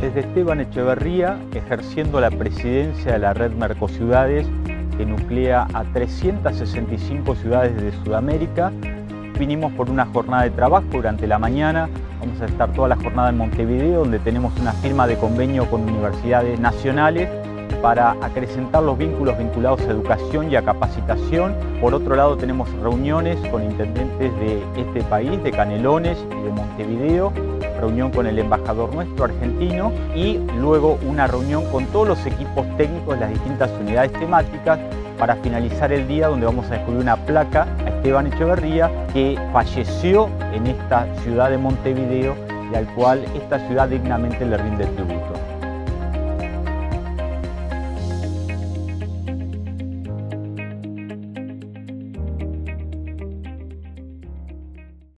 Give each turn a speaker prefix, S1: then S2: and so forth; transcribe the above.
S1: Desde Esteban Echeverría, ejerciendo la presidencia de la red Mercociudades, que nuclea a 365 ciudades de Sudamérica, vinimos por una jornada de trabajo durante la mañana. Vamos a estar toda la jornada en Montevideo, donde tenemos una firma de convenio con universidades nacionales para acrecentar los vínculos vinculados a educación y a capacitación. Por otro lado, tenemos reuniones con intendentes de este país, de Canelones y de Montevideo, reunión con el embajador nuestro argentino y luego una reunión con todos los equipos técnicos de las distintas unidades temáticas para finalizar el día donde vamos a descubrir una placa a Esteban Echeverría que falleció en esta ciudad de Montevideo y al cual esta ciudad dignamente le rinde tributo.